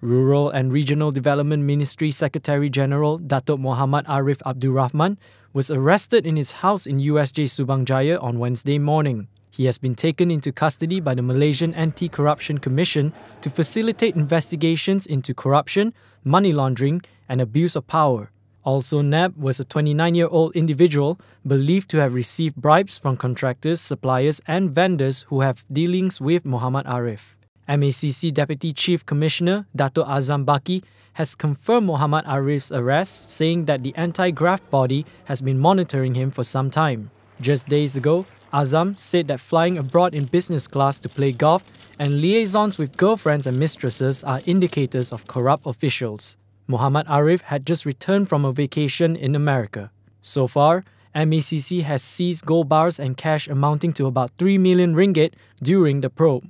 Rural and Regional Development Ministry Secretary General Datuk Muhammad Arif Abdul Rahman was arrested in his house in USJ Subang Jaya on Wednesday morning. He has been taken into custody by the Malaysian Anti Corruption Commission to facilitate investigations into corruption, money laundering, and abuse of power. Also nabbed was a 29 year old individual believed to have received bribes from contractors, suppliers, and vendors who have dealings with Muhammad Arif. MACC Deputy Chief Commissioner Dato Azam Baki has confirmed Muhammad Arif's arrest, saying that the anti graft body has been monitoring him for some time. Just days ago, Azam said that flying abroad in business class to play golf and liaisons with girlfriends and mistresses are indicators of corrupt officials. Muhammad Arif had just returned from a vacation in America. So far, MACC has seized gold bars and cash amounting to about 3 million ringgit during the probe.